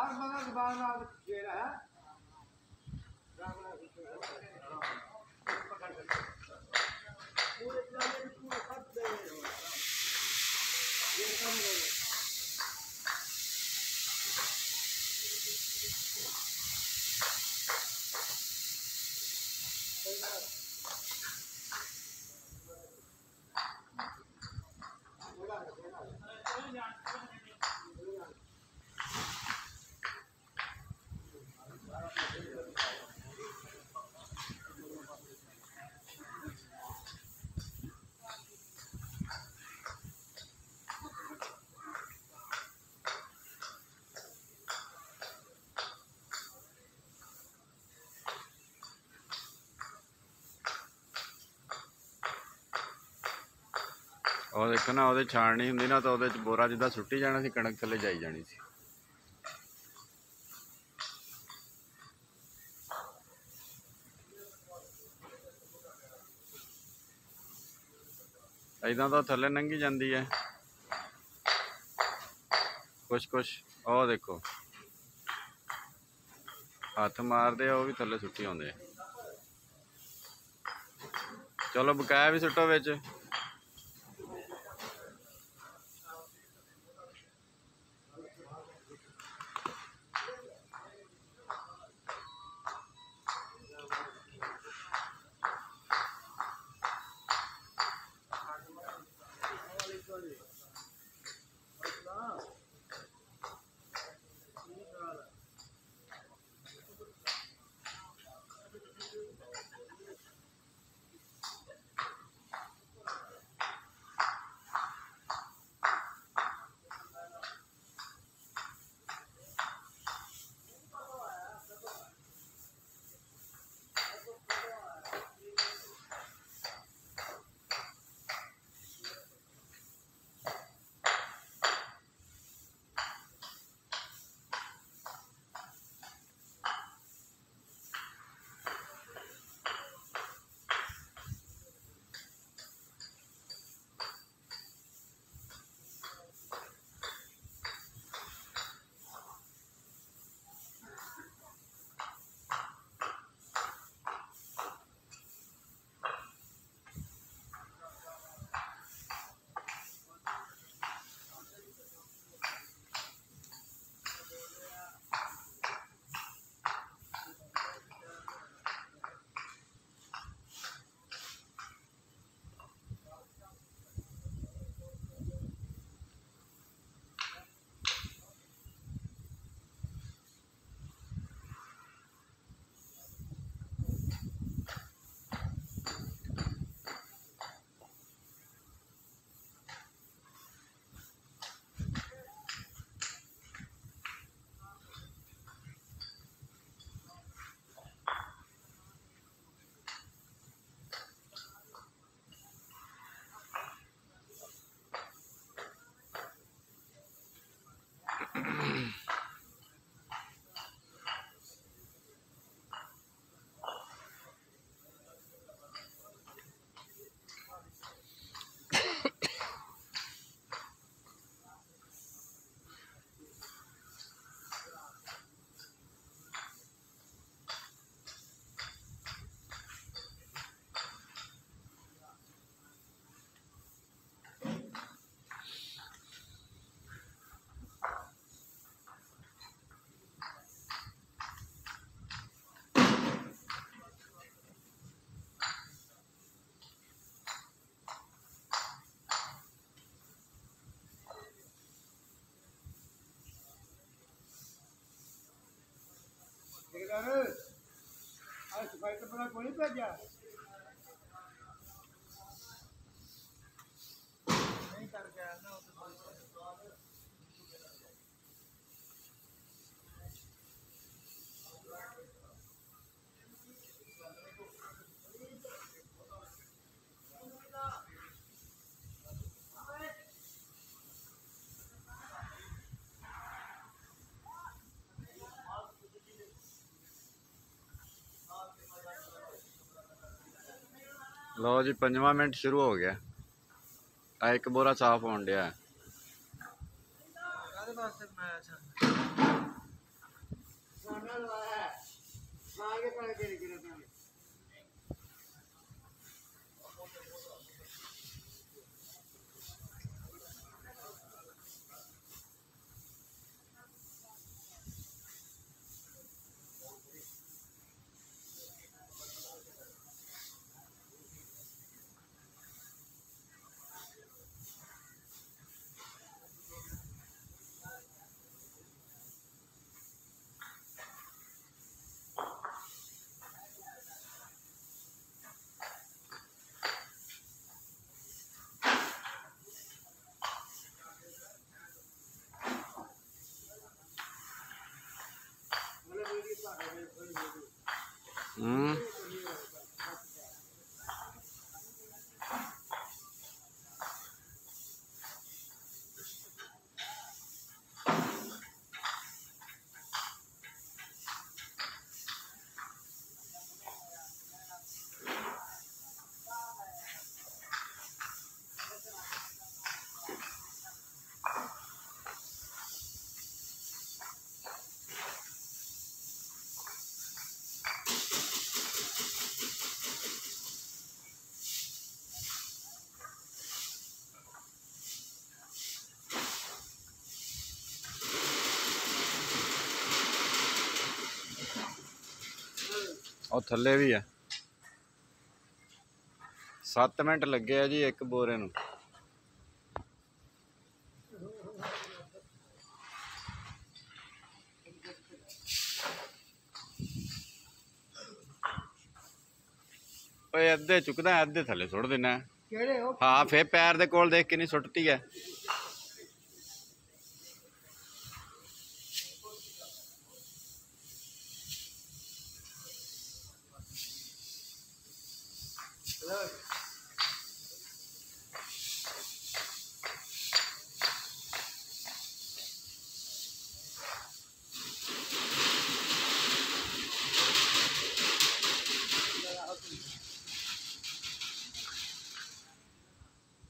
Parmalar bağlar şöyle ha. ਉਹ ਦੇਖੋ ਨਾ ਉਹਦੇ ਛਾਣਨੀ ਹੁੰਦੀ ਨਾ ਤਾਂ ਉਹਦੇ ਚ ਬੋਰਾ ਜਿੱਦਾਂ ਸੁੱਟੀ ਜਾਣਾ ਸੀ, ਕਣਕ ਥੱਲੇ ਜਾਈ ਜਾਣੀ ਸੀ। ਐਦਾਂ ਤਾਂ ਥੱਲੇ ਲੰਘੀ ਜਾਂਦੀ ਹੈ ਕੁਛ ਕੁਛ, ਉਹ ਦੇਖੋ। ਹੱਥ ਮਾਰਦੇ ਆ, ਉਹ ਵੀ ਥੱਲੇ ਸੁੱਟੀ ਆਉਂਦੇ ਆ। ਚਲੋ ਬਕਾਇਆ ਵੀ ਸੁੱਟੋ ਵਿੱਚ। ਨਹੀਂ ਭੇਜਿਆ। ਨਹੀਂ ਕਰ ਗਿਆ ਨਾ ਉਹ ਲਓ ਜੀ, ਪੰਜਵਾਂ ਮਿੰਟ ਸ਼ੁਰੂ ਹੋ ਗਿਆ। ਆ ਇੱਕ ਬੋਰਾ ਸਾਫ਼ ਹੋਣ ਡਿਆ। ਕਾਹਦੇ ਵਾਸਤੇ ਮੈਂ ਅੱਛਾ? ਸਾਡਾ ਹੂੰ ਉਹ ਥੱਲੇ ਵੀ ਆ। 7 ਮਿੰਟ ਲੱਗੇ ਆ ਜੀ ਇੱਕ ਬੋਰੇ ਨੂੰ। ਓਏ ਅੱਧੇ ਚੁੱਕਦਾ ਅੱਧੇ ਥੱਲੇ ਸੁੱਟ ਦੇਣਾ ਕਿਹੜੇ ਉਹ? ਹਾਂ ਫੇਰ ਪੈਰ ਦੇ ਕੋਲ ਦੇਖ ਕੇ ਨਹੀਂ ਸੁੱਟਤੀ ਐ ਲਓ